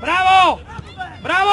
¡Bravo! ¡Bravo!